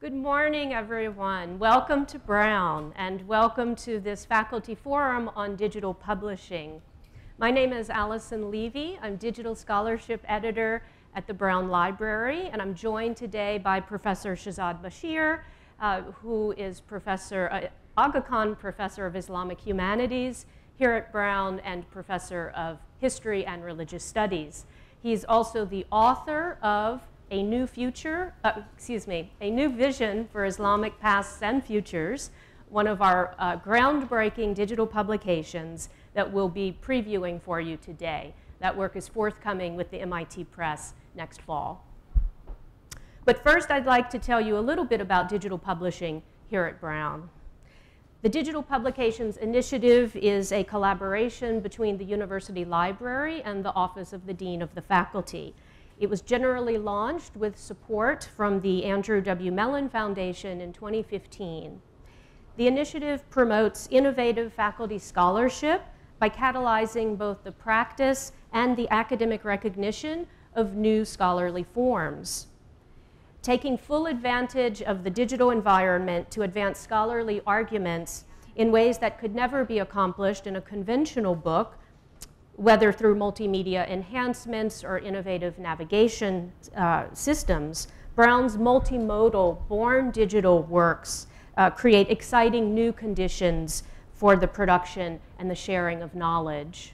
Good morning, everyone. Welcome to Brown, and welcome to this faculty forum on digital publishing. My name is Allison Levy. I'm digital scholarship editor at the Brown Library, and I'm joined today by Professor Shahzad Bashir, uh, who is Professor, uh, Aga Khan Professor of Islamic Humanities here at Brown and Professor of History and Religious Studies. He's also the author of a new future, uh, excuse me, a new vision for Islamic pasts and futures, one of our uh, groundbreaking digital publications that we'll be previewing for you today. That work is forthcoming with the MIT Press next fall. But first, I'd like to tell you a little bit about digital publishing here at Brown. The Digital Publications Initiative is a collaboration between the University Library and the Office of the Dean of the Faculty. It was generally launched with support from the Andrew W. Mellon Foundation in 2015. The initiative promotes innovative faculty scholarship by catalyzing both the practice and the academic recognition of new scholarly forms. Taking full advantage of the digital environment to advance scholarly arguments in ways that could never be accomplished in a conventional book whether through multimedia enhancements or innovative navigation uh, systems, Brown's multimodal born digital works uh, create exciting new conditions for the production and the sharing of knowledge.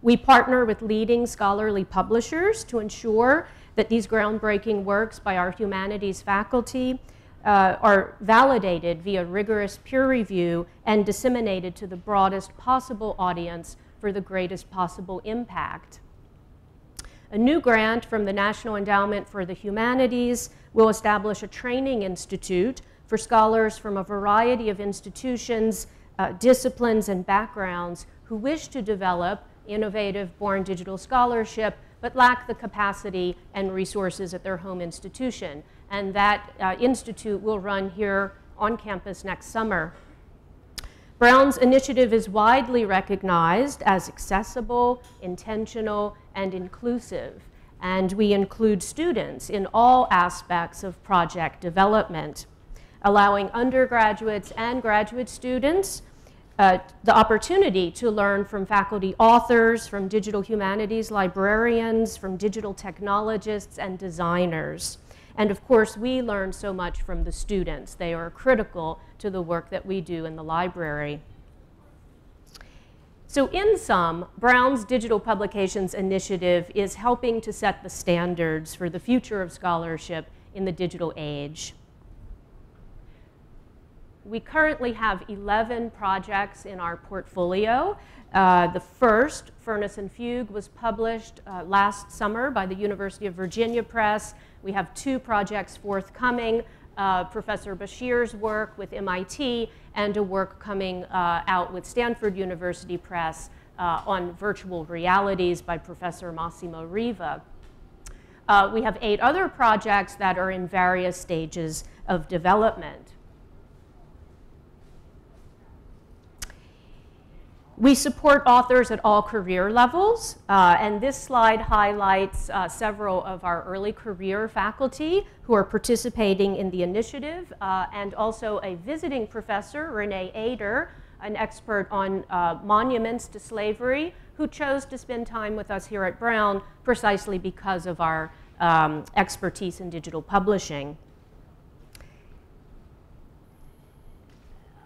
We partner with leading scholarly publishers to ensure that these groundbreaking works by our humanities faculty uh, are validated via rigorous peer review and disseminated to the broadest possible audience for the greatest possible impact. A new grant from the National Endowment for the Humanities will establish a training institute for scholars from a variety of institutions, uh, disciplines, and backgrounds who wish to develop innovative born digital scholarship but lack the capacity and resources at their home institution. And that uh, institute will run here on campus next summer. Brown's initiative is widely recognized as accessible, intentional, and inclusive, and we include students in all aspects of project development, allowing undergraduates and graduate students uh, the opportunity to learn from faculty authors, from digital humanities librarians, from digital technologists and designers. And of course, we learn so much from the students. They are critical to the work that we do in the library. So in sum, Brown's Digital Publications Initiative is helping to set the standards for the future of scholarship in the digital age. We currently have 11 projects in our portfolio. Uh, the first, Furnace and Fugue, was published uh, last summer by the University of Virginia Press. We have two projects forthcoming, uh, Professor Bashir's work with MIT and a work coming uh, out with Stanford University Press uh, on virtual realities by Professor Massimo Riva. Uh, we have eight other projects that are in various stages of development. We support authors at all career levels, uh, and this slide highlights uh, several of our early career faculty who are participating in the initiative, uh, and also a visiting professor, Renee Ater, an expert on uh, monuments to slavery, who chose to spend time with us here at Brown precisely because of our um, expertise in digital publishing.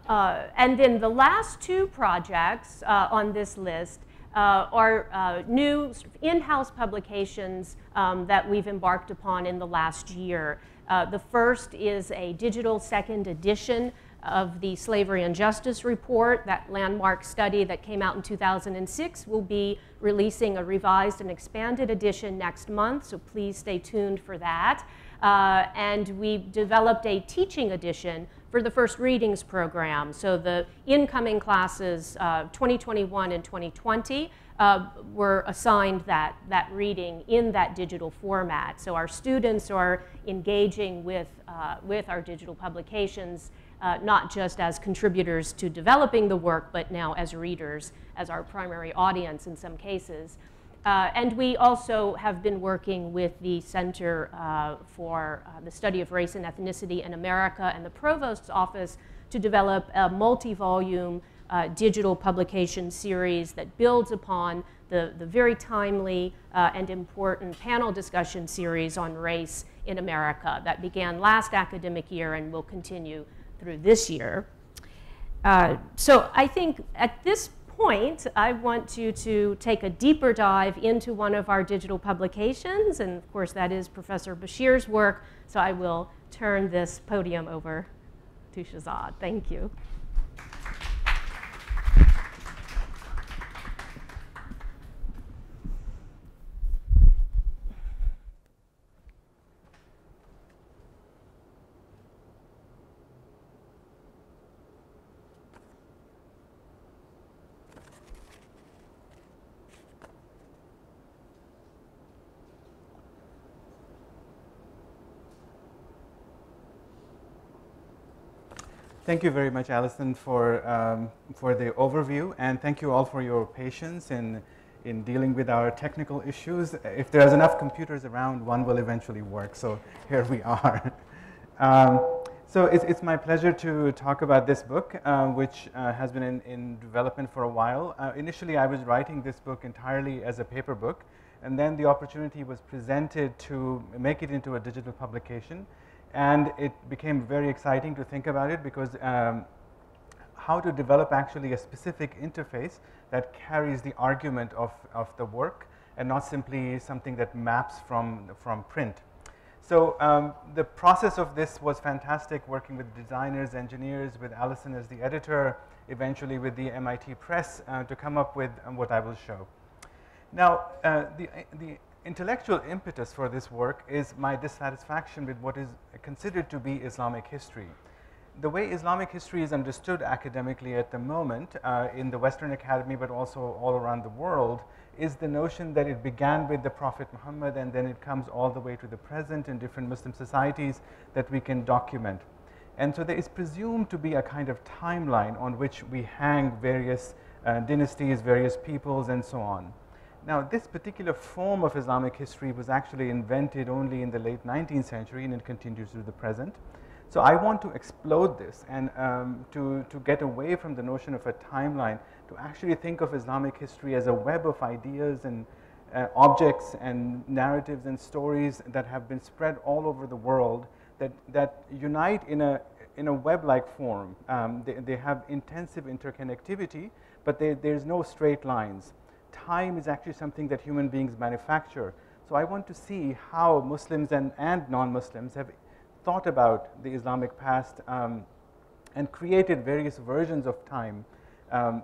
Uh, and then the last two projects uh, on this list uh, are uh, new in-house publications um, that we've embarked upon in the last year. Uh, the first is a digital second edition of the Slavery and Justice Report, that landmark study that came out in 2006. We'll be releasing a revised and expanded edition next month, so please stay tuned for that. Uh, and we developed a teaching edition for the first readings program. So the incoming classes, uh, 2021 and 2020, uh, were assigned that, that reading in that digital format. So our students are engaging with, uh, with our digital publications, uh, not just as contributors to developing the work, but now as readers, as our primary audience in some cases. Uh, and we also have been working with the Center uh, for uh, the Study of Race and Ethnicity in America and the Provost's Office to develop a multi-volume uh, digital publication series that builds upon the, the very timely uh, and important panel discussion series on race in America that began last academic year and will continue through this year. Uh, so I think at this point, I want you to take a deeper dive into one of our digital publications, and of course that is Professor Bashir's work, so I will turn this podium over to Shahzad. Thank you. Thank you very much, Allison, for, um, for the overview, and thank you all for your patience in, in dealing with our technical issues. If there's enough computers around, one will eventually work, so here we are. um, so it's, it's my pleasure to talk about this book, uh, which uh, has been in, in development for a while. Uh, initially, I was writing this book entirely as a paper book, and then the opportunity was presented to make it into a digital publication and it became very exciting to think about it because um, how to develop actually a specific interface that carries the argument of, of the work and not simply something that maps from, from print. So um, the process of this was fantastic working with designers, engineers, with Allison as the editor, eventually with the MIT Press uh, to come up with um, what I will show. Now, uh, the, the intellectual impetus for this work is my dissatisfaction with what is considered to be Islamic history. The way Islamic history is understood academically at the moment uh, in the Western Academy, but also all around the world, is the notion that it began with the Prophet Muhammad and then it comes all the way to the present in different Muslim societies that we can document. And so there is presumed to be a kind of timeline on which we hang various uh, dynasties, various peoples, and so on. Now, this particular form of Islamic history was actually invented only in the late 19th century and it continues to the present. So I want to explode this and um, to, to get away from the notion of a timeline to actually think of Islamic history as a web of ideas and uh, objects and narratives and stories that have been spread all over the world that, that unite in a, in a web-like form. Um, they, they have intensive interconnectivity, but they, there's no straight lines time is actually something that human beings manufacture. So I want to see how Muslims and, and non-Muslims have thought about the Islamic past um, and created various versions of time. Um,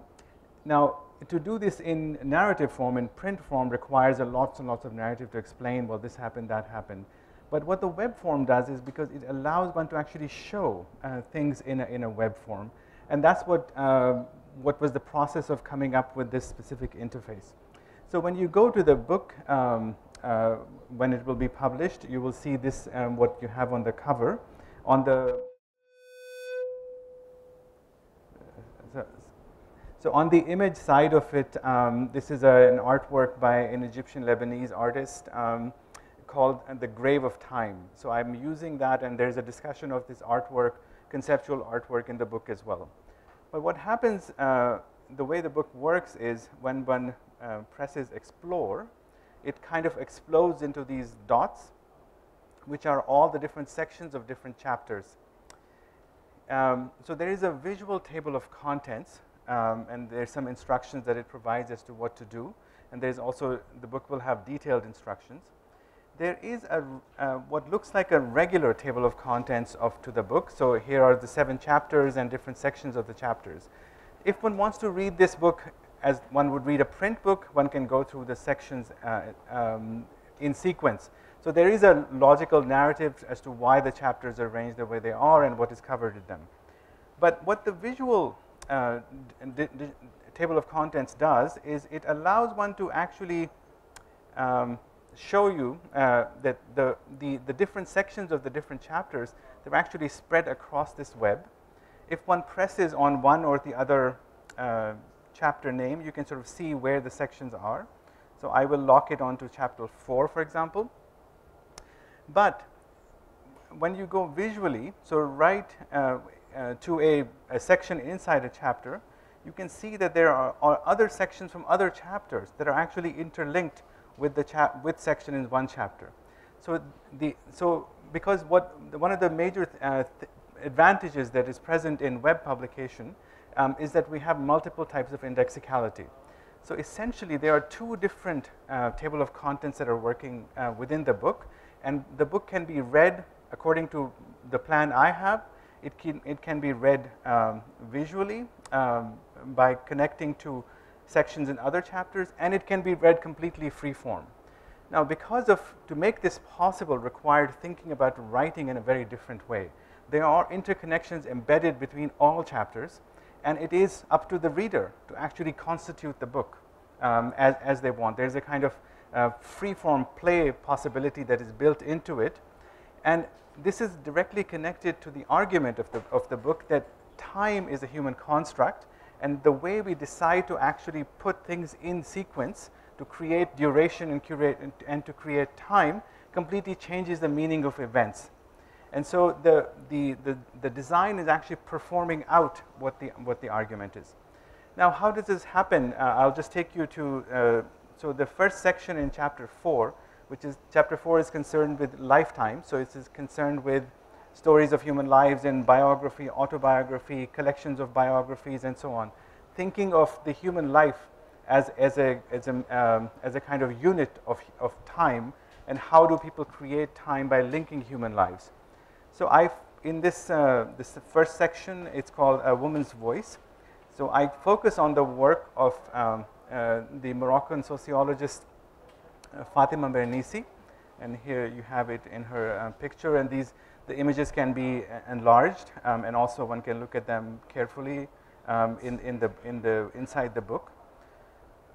now, to do this in narrative form, in print form, requires a lots and lots of narrative to explain, well, this happened, that happened. But what the web form does is because it allows one to actually show uh, things in a, in a web form. And that's what uh, what was the process of coming up with this specific interface. So when you go to the book, um, uh, when it will be published, you will see this, um, what you have on the cover. On the so, so on the image side of it, um, this is a, an artwork by an Egyptian Lebanese artist um, called The Grave of Time. So I'm using that and there's a discussion of this artwork, conceptual artwork in the book as well. But what happens, uh, the way the book works is when one uh, presses explore, it kind of explodes into these dots, which are all the different sections of different chapters. Um, so there is a visual table of contents, um, and there's some instructions that it provides as to what to do. And there's also, the book will have detailed instructions there is a, uh, what looks like a regular table of contents of to the book. So here are the seven chapters and different sections of the chapters. If one wants to read this book as one would read a print book, one can go through the sections uh, um, in sequence. So there is a logical narrative as to why the chapters are arranged the way they are and what is covered in them. But what the visual uh, table of contents does is it allows one to actually um, show you uh, that the, the, the different sections of the different chapters, they're actually spread across this web. If one presses on one or the other uh, chapter name, you can sort of see where the sections are. So I will lock it onto chapter 4, for example. But when you go visually, so right uh, uh, to a, a, section inside a chapter, you can see that there are, are, other sections from other chapters that are actually interlinked with the chap with section in one chapter. So the so because what one of the major uh, th advantages that is present in web publication um, is that we have multiple types of indexicality. So essentially, there are two different uh, table of contents that are working uh, within the book, and the book can be read according to the plan I have. It can, it can be read um, visually um, by connecting to sections in other chapters, and it can be read completely freeform. Now, because of, to make this possible required thinking about writing in a very different way. There are interconnections embedded between all chapters, and it is up to the reader to actually constitute the book um, as, as they want. There's a kind of uh, free-form play possibility that is built into it, and this is directly connected to the argument of the, of the book that time is a human construct, and the way we decide to actually put things in sequence to create duration and, curate, and, and to create time completely changes the meaning of events. And so the, the, the, the, design is actually performing out what the, what the argument is. Now, how does this happen? Uh, I'll just take you to, uh, so the first section in chapter 4, which is chapter 4 is concerned with lifetime. So it is concerned with stories of human lives in biography, autobiography, collections of biographies, and so on. Thinking of the human life as, as, a, as, a, um, as a kind of unit of, of time, and how do people create time by linking human lives. So I, in this, uh, this first section, it's called A Woman's Voice. So I focus on the work of um, uh, the Moroccan sociologist uh, Fatima Mernissi. And here you have it in her uh, picture. And these, the images can be enlarged. Um, and also one can look at them carefully um, in, in the, in the, inside the book.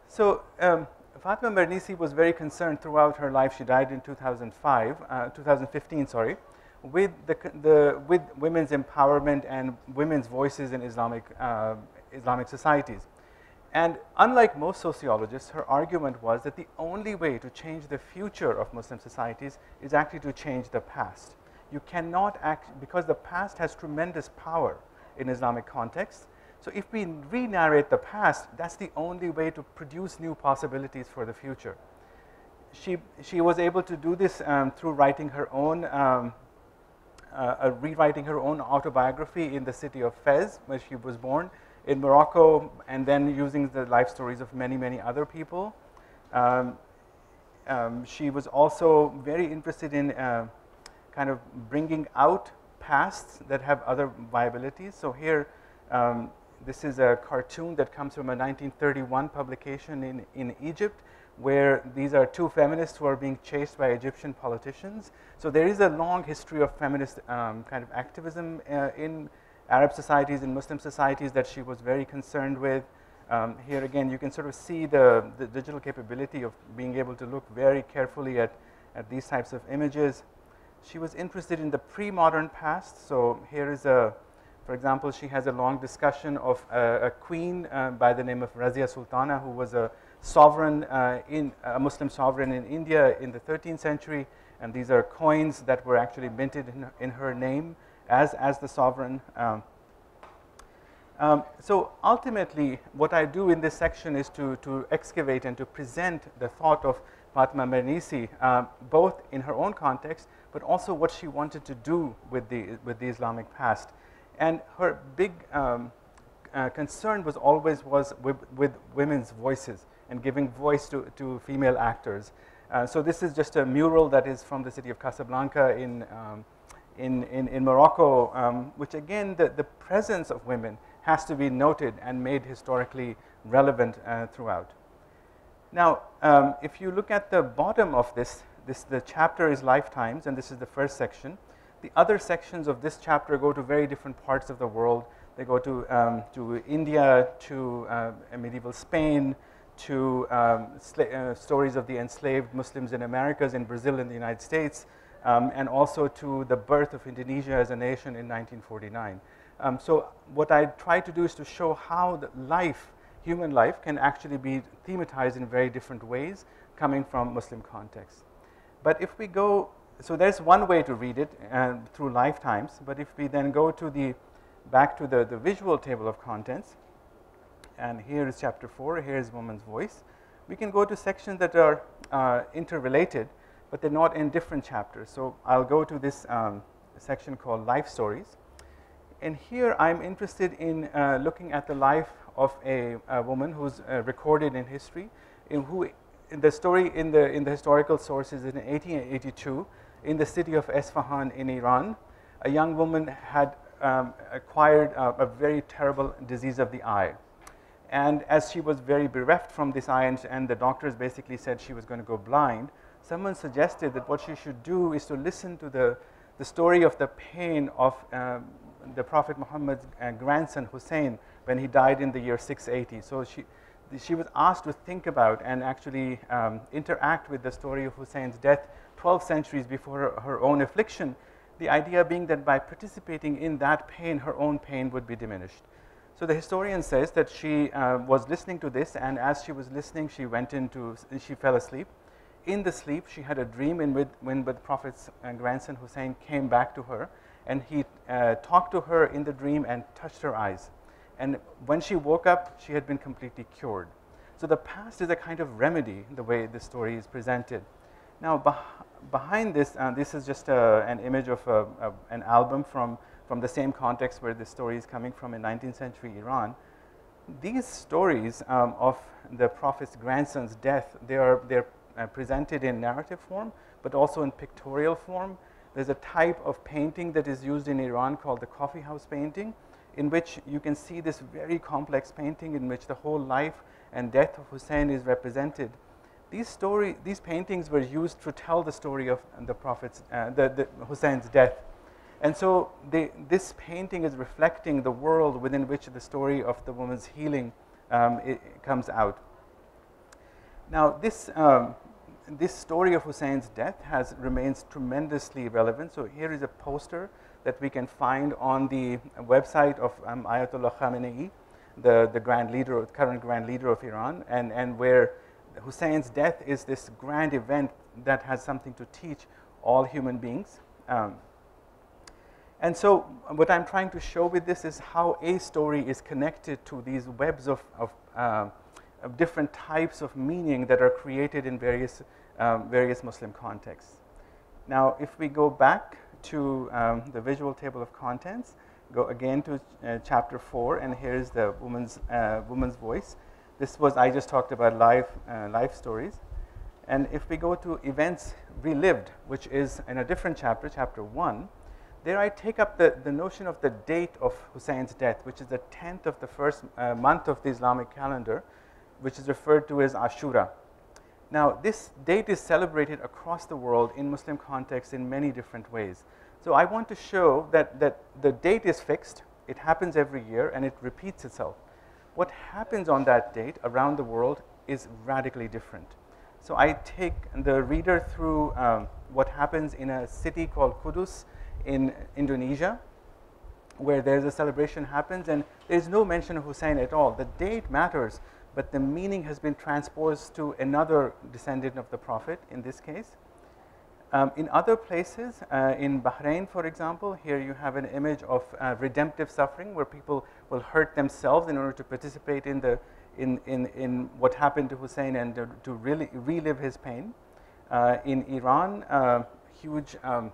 So um, Fatima Mernissi was very concerned throughout her life. She died in 2005, uh, 2015, sorry with, the, the, with women's empowerment and women's voices in Islamic, uh, Islamic societies. And unlike most sociologists, her argument was that the only way to change the future of Muslim societies is actually to change the past. You cannot act, because the past has tremendous power in Islamic context. So if we re-narrate the past, that's the only way to produce new possibilities for the future. She, she was able to do this um, through writing her own um, uh, uh, rewriting her own autobiography in the city of Fez, where she was born in Morocco, and then using the life stories of many, many other people. Um, um, she was also very interested in uh, kind of bringing out pasts that have other viabilities. So here, um, this is a cartoon that comes from a 1931 publication in, in Egypt where these are two feminists who are being chased by Egyptian politicians. So there is a long history of feminist um, kind of activism uh, in Arab societies, in Muslim societies that she was very concerned with. Um, here again, you can sort of see the, the digital capability of being able to look very carefully at, at these types of images. She was interested in the pre-modern past. So here is a, for example, she has a long discussion of a, a queen uh, by the name of Razia Sultana, who was a sovereign uh, in a Muslim sovereign in India in the 13th century, and these are coins that were actually minted in, in her name as, as the sovereign. Um, um, so ultimately, what I do in this section is to, to excavate and to present the thought of Fatima Mernissi, uh, both in her own context, but also what she wanted to do with the, with the Islamic past. And her big um, uh, concern was always was with, with women's voices and giving voice to, to female actors. Uh, so this is just a mural that is from the city of Casablanca in, um, in, in, in, Morocco, um, which again, the, the presence of women has to be noted and made historically relevant uh, throughout. Now, um, if you look at the bottom of this, this, the chapter is lifetimes, and this is the first section. The other sections of this chapter go to very different parts of the world. They go to, um, to India, to uh, medieval Spain, to um, uh, stories of the enslaved Muslims in Americas, in Brazil, in the United States, um, and also to the birth of Indonesia as a nation in 1949. Um, so what I try to do is to show how life, human life can actually be thematized in very different ways coming from Muslim context. But if we go, so there's one way to read it uh, through lifetimes, but if we then go to the, back to the, the visual table of contents, and here is chapter 4, here is woman's voice, we can go to sections that are uh, interrelated, but they're not in different chapters. So I'll go to this um, section called life stories. And here I'm interested in uh, looking at the life of a, a woman who's uh, recorded in history, in who in the story in the, in the historical sources in 1882 in the city of Esfahan in Iran, a young woman had um, acquired a, very terrible disease of the eye. And as she was very bereft from this eye, and, and, the doctors basically said she was going to go blind, someone suggested that what she should do is to listen to the, the story of the pain of um, the Prophet Muhammad's uh, grandson Hussein when he died in the year 680. So she, she was asked to think about and actually um, interact with the story of Hussein's death 12 centuries before her, her, own affliction. The idea being that by participating in that pain, her own pain would be diminished. So the historian says that she uh, was listening to this, and as she was listening, she went into, she fell asleep. In the sleep, she had a dream in with, when the Prophet's uh, grandson Hussein came back to her, and he uh, talked to her in the dream and touched her eyes. And when she woke up, she had been completely cured. So the past is a kind of remedy, the way the story is presented. Now, beh behind this, uh, this is just a, an image of a, a, an album from from the same context where the story is coming from in 19th century Iran. These stories um, of the Prophet's grandson's death, they are they're, uh, presented in narrative form, but also in pictorial form. There's a type of painting that is used in Iran called the coffee house painting, in which you can see this very complex painting in which the whole life and death of Hussein is represented. These, story, these paintings were used to tell the story of the Prophet's, uh, the, the Hussein's death. And so they, this painting is reflecting the world within which the story of the woman's healing um, comes out. Now, this, um, this story of Hussein's death has remains tremendously relevant. So here is a poster that we can find on the website of um, Ayatollah Khamenei, the, the grand leader, current grand leader of Iran, and, and where Hussein's death is this grand event that has something to teach all human beings. Um, and so what I'm trying to show with this is how a story is connected to these webs of, of, uh, of different types of meaning that are created in various, um, various Muslim contexts. Now, if we go back to um, the visual table of contents, go again to uh, chapter 4, and here's the woman's, uh, woman's voice. This was, I just talked about life, uh, life stories. And if we go to events relived, which is in a different chapter, chapter 1, there I take up the, the notion of the date of Hussein's death, which is the 10th of the first uh, month of the Islamic calendar, which is referred to as Ashura. Now, this date is celebrated across the world in Muslim context in many different ways. So I want to show that, that the date is fixed, it happens every year, and it repeats itself. What happens on that date around the world is radically different. So I take the reader through um, what happens in a city called Kudus in Indonesia, where there's a celebration happens, and there's no mention of Hussein at all. The date matters, but the meaning has been transposed to another descendant of the Prophet in this case. Um, in other places, uh, in Bahrain, for example, here you have an image of uh, redemptive suffering where people will hurt themselves in order to participate in, the, in, in, in what happened to Hussein and to, to really relive his pain. Uh, in Iran, uh, huge um,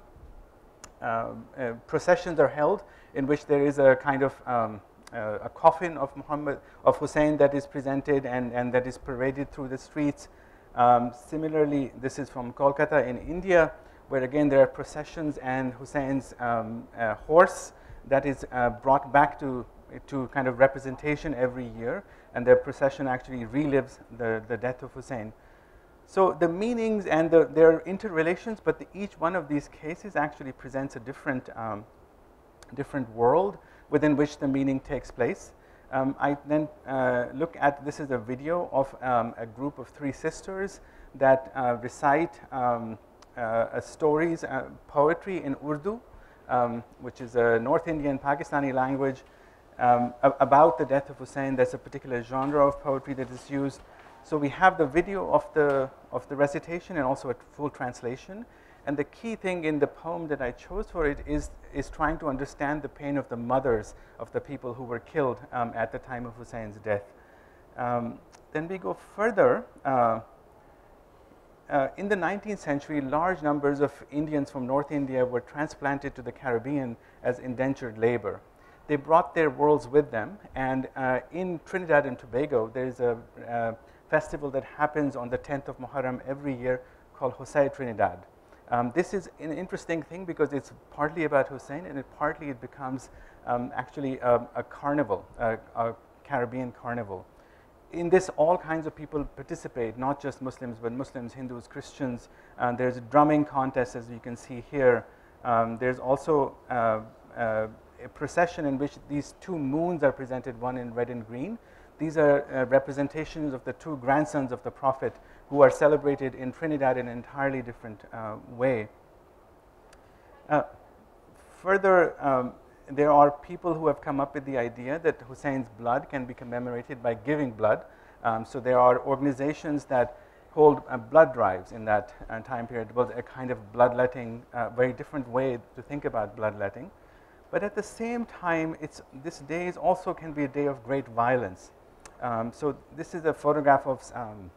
um, uh, processions are held in which there is a kind of um, uh, a coffin of Muhammad of Hussein that is presented and, and that is paraded through the streets. Um, similarly, this is from Kolkata in India, where again there are processions and Hussein's um, uh, horse that is uh, brought back to to kind of representation every year, and the procession actually relives the, the death of Hussein. So the meanings and the, their interrelations, but the, each one of these cases actually presents a different, um, different world within which the meaning takes place. Um, I then uh, look at this is a video of um, a group of three sisters that uh, recite um, uh, stories, uh, poetry in Urdu, um, which is a North Indian Pakistani language. Um, about the death of Hussein. There's a particular genre of poetry that is used. So we have the video of the, of the recitation and also a full translation. And the key thing in the poem that I chose for it is, is trying to understand the pain of the mothers of the people who were killed um, at the time of Hussein's death. Um, then we go further. Uh, uh, in the 19th century, large numbers of Indians from North India were transplanted to the Caribbean as indentured labor. They brought their worlds with them, and uh, in Trinidad and Tobago, there is a uh, festival that happens on the 10th of Muharram every year called Hosay Trinidad. Um, this is an interesting thing because it's partly about Hussein and it partly it becomes um, actually a, a carnival, a, a, Caribbean carnival. In this, all kinds of people participate, not just Muslims, but Muslims, Hindus, Christians. There's a drumming contest, as you can see here. Um, there's also uh, uh, a procession in which these two moons are presented, one in red and green. These are uh, representations of the two grandsons of the Prophet who are celebrated in Trinidad in an entirely different uh, way. Uh, further, um, there are people who have come up with the idea that Hussein's blood can be commemorated by giving blood. Um, so there are organizations that hold uh, blood drives in that uh, time period. It was a kind of bloodletting, uh, very different way to think about bloodletting. But at the same time, it's, this day is also can be a day of great violence. Um, so this is a photograph of um,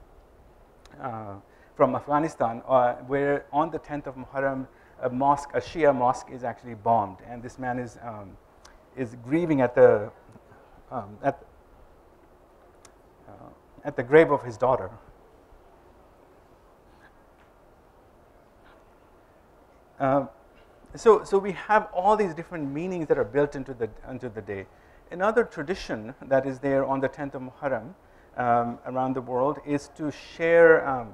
from Afghanistan, uh, where on the 10th of Muharram, a mosque, a Shia mosque, is actually bombed, and this man is um, is grieving at the um, at uh, at the grave of his daughter. Uh, so, so we have all these different meanings that are built into the into the day. Another tradition that is there on the 10th of Muharram um, around the world is to share, um,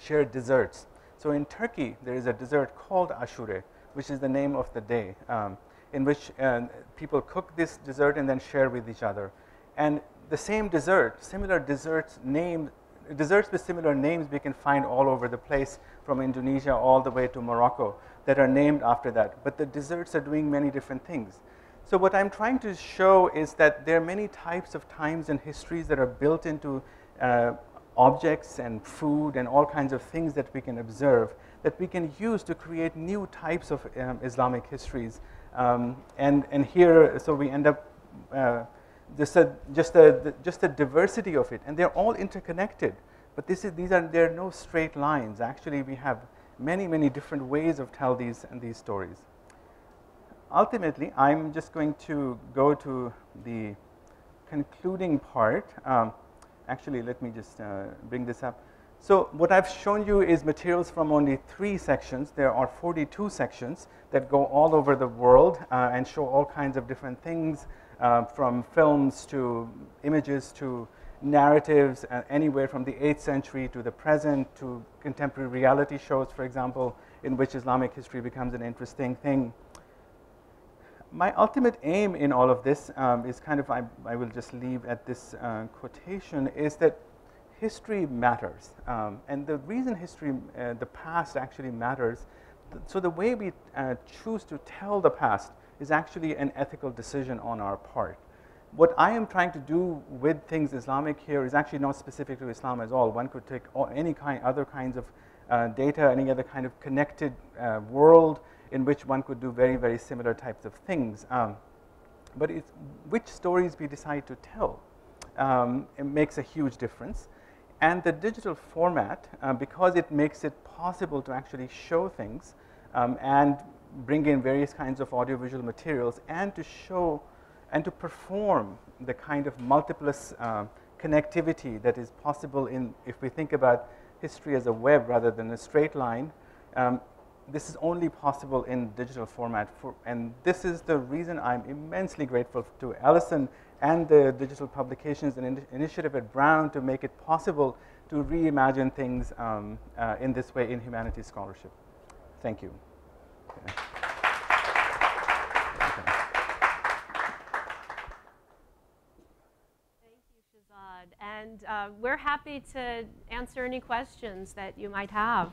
share desserts. So in Turkey, there is a dessert called Ashure, which is the name of the day, um, in which uh, people cook this dessert and then share with each other. And the same dessert, similar desserts named, desserts with similar names we can find all over the place, from Indonesia all the way to Morocco, that are named after that. But the desserts are doing many different things. So what I'm trying to show is that there are many types of times and histories that are built into uh, objects and food and all kinds of things that we can observe that we can use to create new types of um, Islamic histories. Um, and, and here, so we end up uh, just, a, just, a, the, just the diversity of it. And they're all interconnected. But this is, these are, there are no straight lines. Actually, we have many, many different ways of tell these, these stories ultimately, I'm just going to go to the concluding part. Um, actually, let me just uh, bring this up. So what I've shown you is materials from only three sections. There are 42 sections that go all over the world uh, and show all kinds of different things, uh, from films to images to narratives, uh, anywhere from the 8th century to the present to contemporary reality shows, for example, in which Islamic history becomes an interesting thing my ultimate aim in all of this um, is kind of, I, I, will just leave at this uh, quotation, is that history matters. Um, and the reason history, uh, the past actually matters, th so the way we uh, choose to tell the past is actually an ethical decision on our part. What I am trying to do with things Islamic here is actually not specific to Islam at all. One could take all, any kind, other kinds of uh, data, any other kind of connected uh, world, in which one could do very, very similar types of things. Um, but which stories we decide to tell um, makes a huge difference. And the digital format, uh, because it makes it possible to actually show things um, and bring in various kinds of audiovisual materials and to show and to perform the kind of multiplus uh, connectivity that is possible in, if we think about history as a web rather than a straight line, um, this is only possible in digital format. For, and this is the reason I'm immensely grateful to Allison and the Digital Publications and in Initiative at Brown to make it possible to reimagine things um, uh, in this way in humanities scholarship. Thank you. Okay. And uh, we're happy to answer any questions that you might have.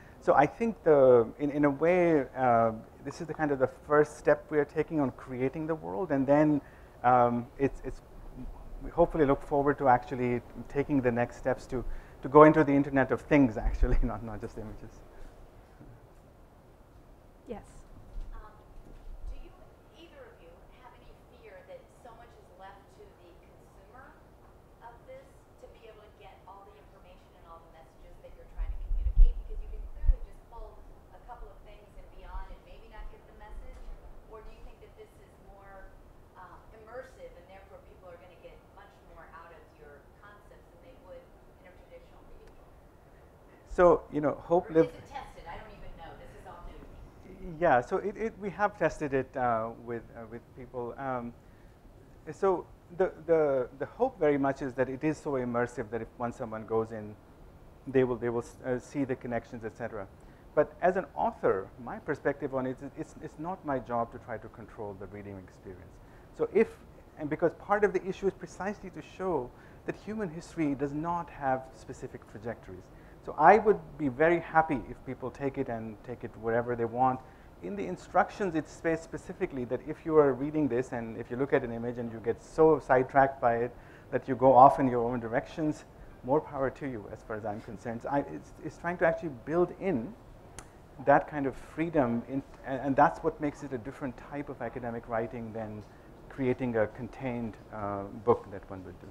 So I think the, in, in a way, uh, this is the kind of the first step we are taking on creating the world and then um, it's, it's, we hopefully look forward to actually taking the next steps to, to go into the Internet of Things actually, not, not just images. Yes. Um, do you, either of you, have any fear that so much is left to the consumer of this to be able to get all the information and all the messages that you're trying to communicate? Because you can clearly just pull a couple of things and beyond and maybe not get the message. Or do you think that this is more um, immersive and therefore people are going to get much more out of your concepts than they would in a traditional reading book? So, you know, Hope Or Live. is it tested? I don't even know. This is all new to me. Yeah, so it, it, we have tested it uh, with, uh, with people. Um, so the, the, the hope very much is that it is so immersive that if once someone goes in, they will, they will uh, see the connections, etc. But as an author, my perspective on it is it's, it's not my job to try to control the reading experience. So if, and because part of the issue is precisely to show that human history does not have specific trajectories. So I would be very happy if people take it and take it wherever they want. In the instructions, it says specifically that if you are reading this and if you look at an image and you get so sidetracked by it that you go off in your own directions, more power to you as far as I'm concerned. I, it's, it's trying to actually build in that kind of freedom, in, and, and that's what makes it a different type of academic writing than creating a contained uh, book that one would do.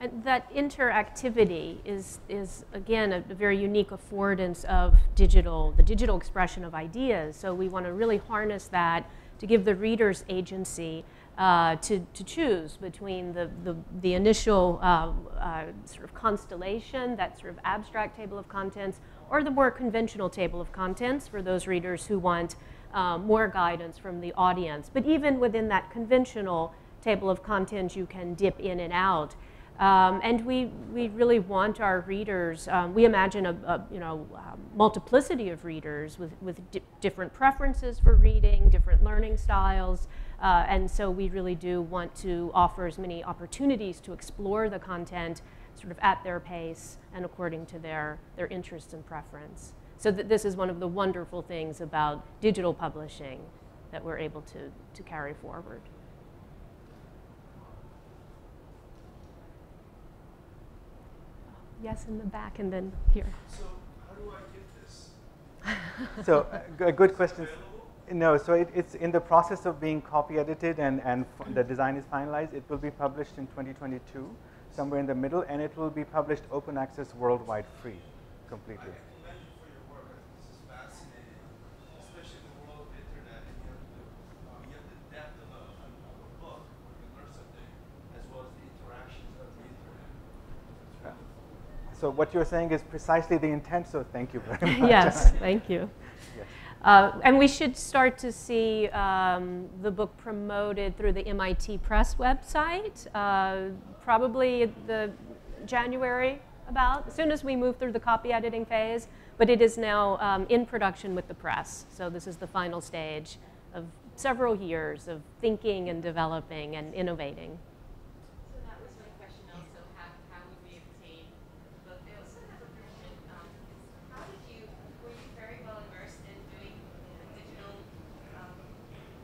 And that interactivity is, is again, a, very unique affordance of digital, the digital expression of ideas. So we want to really harness that to give the readers agency uh, to, to choose between the, the, the initial uh, uh, sort of constellation, that sort of abstract table of contents, or the more conventional table of contents for those readers who want uh, more guidance from the audience. But even within that conventional table of contents, you can dip in and out. Um, and we, we really want our readers, um, we imagine a, a you know, um, multiplicity of readers with, with di different preferences for reading, different learning styles. Uh, and so we really do want to offer as many opportunities to explore the content sort of at their pace and according to their, their interest and preference. So that this is one of the wonderful things about digital publishing that we're able to, to carry forward. Yes, in the back and then here. So how do I get this? So uh, good question. No, so it, it's in the process of being copy edited and, and f- the design is finalized. It will be published in 2022, somewhere in the middle, and it will be published open access worldwide free, I completely. can commend you for your work. I think this is fascinating, especially in the world of internet. And you have the, uh, you have the depth of a, of a book where you learn something, as well as the interactions of the internet. It's Yeah. wonderful. So what you're saying is precisely the intent, so thank you very much. yes, thank you. Yes. Uh, and we should start to see um, the book promoted through the MIT Press website, uh, probably the January about, as soon as we move through the copy editing phase. But it is now um, in production with the press, so this is the final stage of several years of thinking and developing and innovating. So that was my question also, how, how would we obtain the book? I also have a question, um, how did you, were you very well immersed in doing uh, digital um,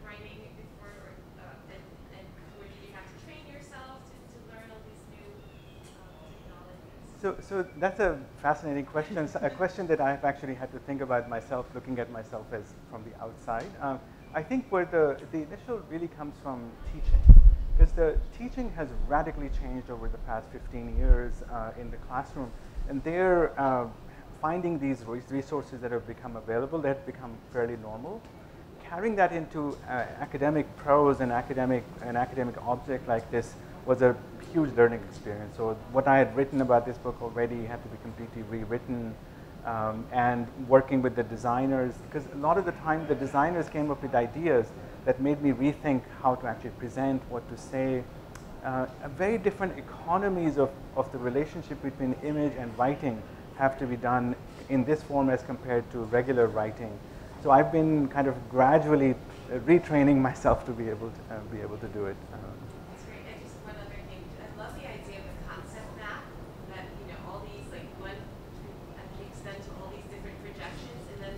writing before, or, uh, and, and or did you have to train yourself to, to learn all these new um, technologies? So, so that's a fascinating question, a question that I've actually had to think about myself, looking at myself as from the outside. Um, I think where the, the initial really comes from teaching, because the teaching has radically changed over the past 15 years uh, in the classroom, and they're uh, finding these resources that have become available, that have become fairly normal. Carrying that into uh, academic prose and academic, an academic object like this was a huge learning experience. So what I had written about this book already had to be completely rewritten um, and working with the designers, because a lot of the time the designers came up with ideas that made me rethink how to actually present, what to say. Uh, a very different economies of, of the relationship between image and writing have to be done in this form as compared to regular writing. So I've been kind of gradually uh, retraining myself to be able to uh, be able to do it. Um, That's great. And just one other thing. I love the idea of the concept map that, you know, all these, like, one can actually extend to all these different projections and then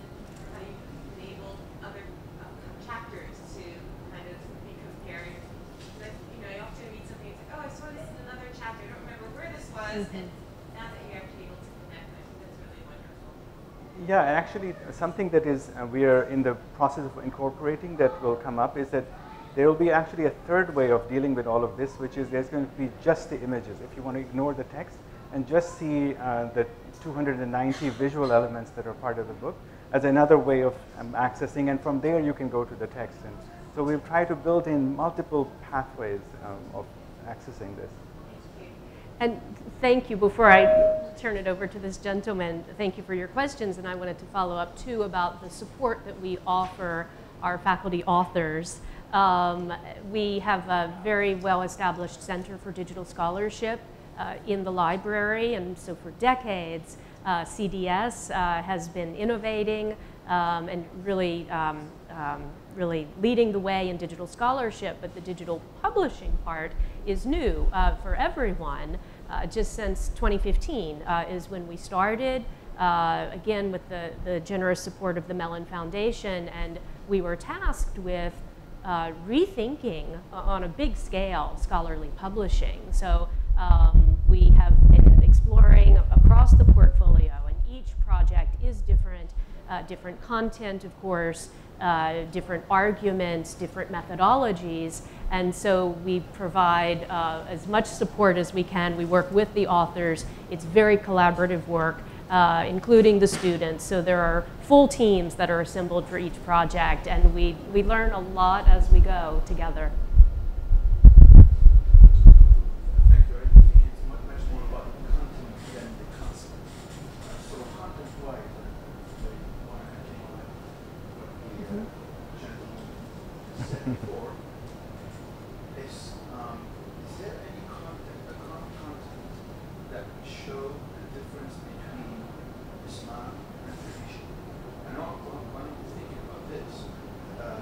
how you enable other uh, chapters to kind of be compared. Like, you know, I often read something, it's like, oh, I saw this in another chapter. I don't remember where this was. And now that you're actually able to connect, I think that's really Yeah, actually, something that is uh, we are in the process of incorporating that will come up is that there will be actually a third way of dealing with all of this, which is there's going to be just the images. If you want to ignore the text and just see uh, the 290 visual elements that are part of the book as another way of um, accessing, and from there you can go to the text. And so we've tried to build in multiple pathways um, of accessing this. And thank you. Before I turn it over to this gentleman, thank you for your questions. And I wanted to follow up too about the support that we offer our faculty authors. Um, we have a very well established Center for Digital Scholarship uh, in the library, and so for decades, uh, CDS uh, has been innovating um, and really, um, um, really leading the way in digital scholarship, but the digital publishing part is new uh, for everyone. Uh, just since 2015 uh, is when we started, uh, again with the, the generous support of the Mellon Foundation, and we were tasked with uh, rethinking on a big scale scholarly publishing. So um, we have been exploring across the portfolio, and each project is different, uh, different content, of course, uh, different arguments, different methodologies, and so we provide uh, as much support as we can. We work with the authors. It's very collaborative work, uh, including the students. So there are full teams that are assembled for each project, and we, we learn a lot as we go together. Thank you. I think it's much, much more about the content than the concept. Uh, so content-wise, I want to continue on what the uh, gentleman said before. Is, um, is there any content, a con- content that would show the difference between Islam and tradition? I know when when I'm thinking about this, uh,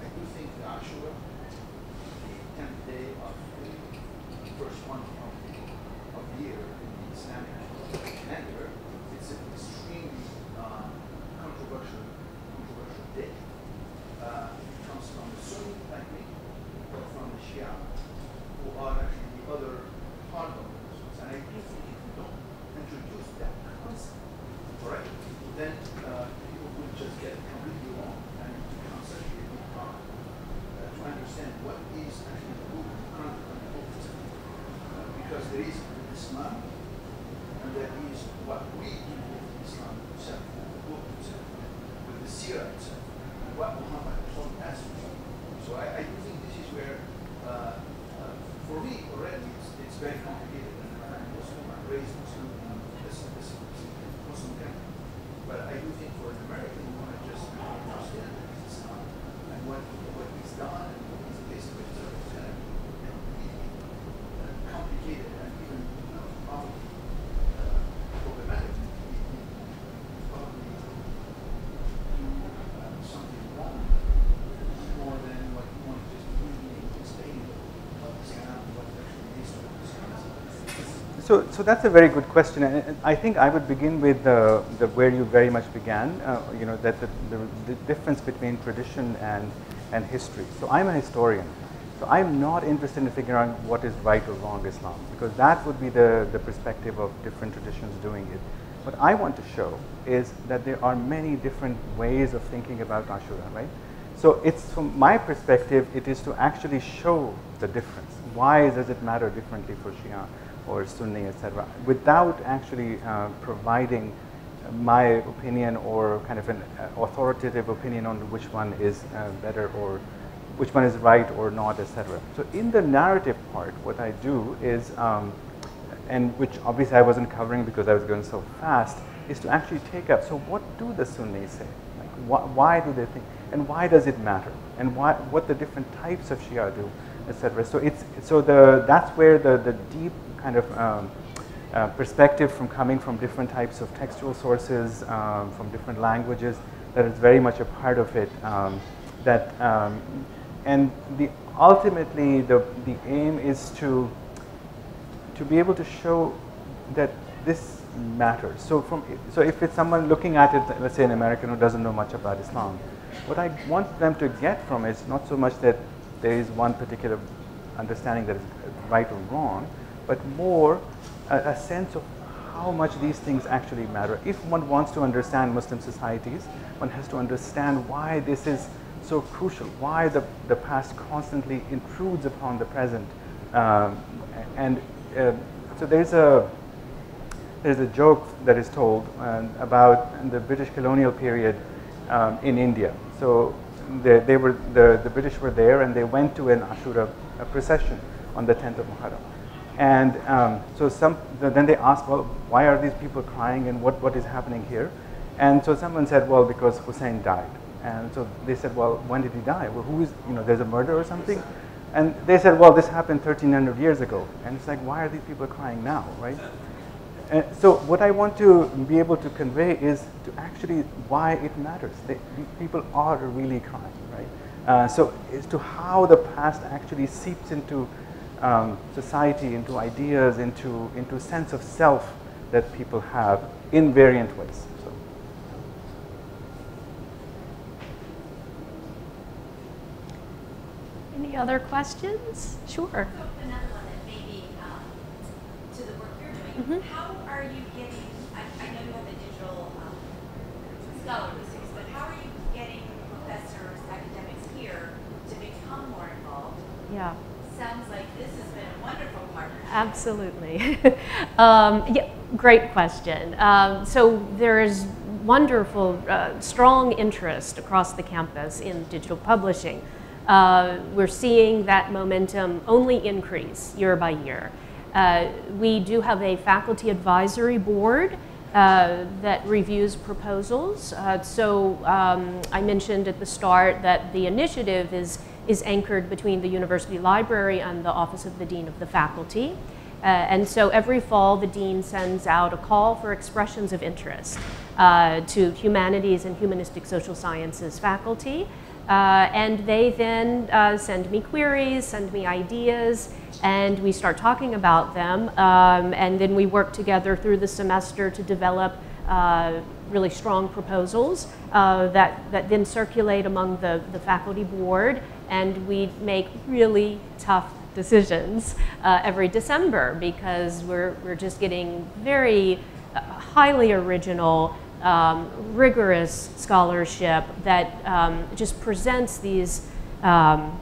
I do think the Ashura, the tenth day of the first month of the, of the year in the Islamic calendar, it's an extremely uh, controversial, controversial day. Uh, it comes from the Sunni like me, or from the Shia, who are actually the other part of the Muslims. And I do think if we don't introduce that concept, correct, then uh, people will just get completely wrong and conceptually wrong uh, to understand what is actually the root content of the book itself. Uh, because there is Islam, and there is what we do with Islam itself, the book itself, with the seerah itself, and what Muhammad told us. So I, I do think this is where, uh, uh, for me already, it's, it's very complicated. And I'm Muslim, I'm raised Muslim, and this, this, this Muslim country. But I do think for an American, who want to just understand that it's Islam and what, what he's done and what he's basically it's kind of completely uh, complicated and even you know, probably uh, problematic. Probably do uh, something wrong more than what you want to just really explain what Islam, what actually is to Islam. So, so that's a very good question, and I think I would begin with the, the where you very much began. Uh, you know that the, the, the difference between tradition and and history. So I'm a historian, so I'm not interested in figuring out what is right or wrong Islam because that would be the the perspective of different traditions doing it. What I want to show is that there are many different ways of thinking about Ashura, right? So it's from my perspective, it is to actually show the difference. Why does it matter differently for Shia or Sunni, etc., without actually uh, providing my opinion or kind of an uh, authoritative opinion on which one is uh, better or which one is right or not, etc. So in the narrative part, what I do is, um, and which obviously I wasn't covering because I was going so fast, is to actually take up. So what do the Sunnis say? Like, wh- why do they think, and why does it matter? And why, what the different types of Shia do, etc. So it's so the that's where the the deep kind of um, uh, perspective from coming from different types of textual sources, um, from different languages, that is very much a part of it. Um, that um, and the ultimately the the aim is to to be able to show that this matters. So from so if it's someone looking at it, let's say an American who doesn't know much about Islam, what I want them to get from it is not so much that there is one particular understanding that is right or wrong, but more a, a sense of how much these things actually matter. If one wants to understand Muslim societies, one has to understand why this is so crucial, why the, the past constantly intrudes upon the present. Um, and uh, so there's a, there's a joke that is told uh, about the British colonial period um, in India. So they, they were, the, the British were there and they went to an Ashura procession on the 10th of Muharram. And um, so some, then they asked, well, why are these people crying and what, what is happening here? And so someone said, well, because Hussein died. And so they said, well, when did he die? Well, who is, you know, there's a murder or something? And they said, well, this happened 1300 years ago. And it's like, why are these people crying now, right? And so what I want to be able to convey is to actually why it matters. They, people are really crying, right? Uh, so as to how the past actually seeps into um, society, into ideas, into, into sense of self that people have in variant ways. So. Any other questions? Sure. So another one that maybe um, to the work you're doing. Mhm. How are you getting? I, I know you have a digital um, scholar listings, but how are you getting professors, academics here to become more involved? Yeah. Sounds like this has been a Absolutely. um, yeah, great question. Um, so there is wonderful, uh, strong interest across the campus in digital publishing. Uh, we're seeing that momentum only increase year by year. Uh, we do have a faculty advisory board uh, that reviews proposals. Uh, so um, I mentioned at the start that the initiative is, is anchored between the university library and the Office of the Dean of the Faculty. Uh, and so every fall, the dean sends out a call for expressions of interest uh, to humanities and humanistic social sciences faculty. Uh, and they then uh, send me queries, send me ideas, and we start talking about them. Um, and then we work together through the semester to develop uh, really strong proposals uh, that, that then circulate among the, the faculty board. And we make really tough decisions uh, every December because we're, we're just getting very uh, highly original um, rigorous scholarship that um, just presents these um,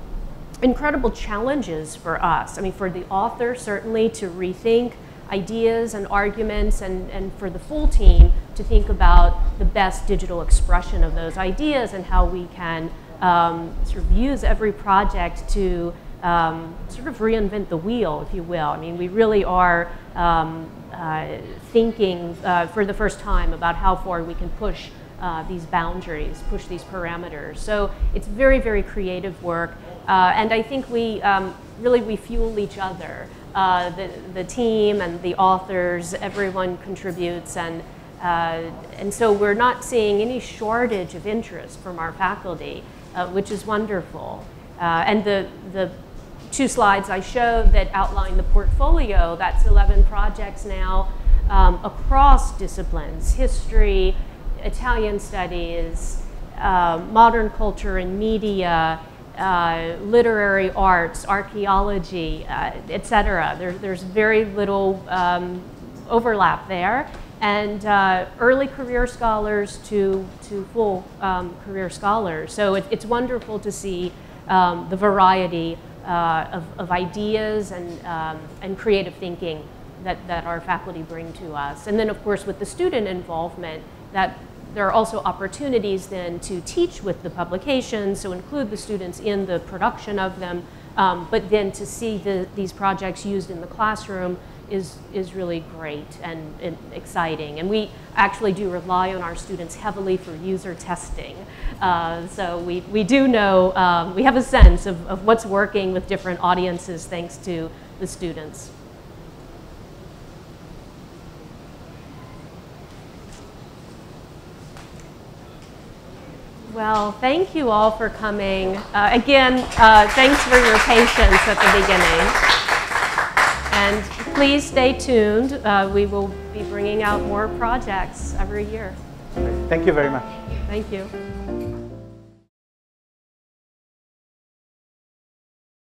incredible challenges for us. I mean, for the author, certainly to rethink ideas and arguments, and, and for the full team to think about the best digital expression of those ideas and how we can um, sort of use every project to um, sort of reinvent the wheel, if you will. I mean, we really are um, uh, thinking uh, for the first time about how far we can push uh, these boundaries, push these parameters. So it's very, very creative work. Uh, and I think we um, really, we fuel each other. Uh, the, the team and the authors, everyone contributes. And, uh, and so we're not seeing any shortage of interest from our faculty, which is wonderful. and the, the two slides I showed that outline the portfolio. That's 11 projects now um, across disciplines, history, Italian studies, uh, modern culture and media, uh, literary arts, archaeology, uh, et cetera. There, there's very little um, overlap there. And uh, early career scholars to, to full um, career scholars. So it, it's wonderful to see um, the variety uh, of, of, ideas and, um, and creative thinking that, that our faculty bring to us. And then, of course, with the student involvement, that there are also opportunities then to teach with the publications, so include the students in the production of them, um, but then to see the, these projects used in the classroom is, is really great and, and, exciting. And we actually do rely on our students heavily for user testing. Uh, so we, we do know, um, we have a sense of, of what's working with different audiences thanks to the students. Well, thank you all for coming. Uh, again, uh, thanks for your patience at the beginning. And please stay tuned. Uh, we will be bringing out more projects every year. Thank you very much. Thank you.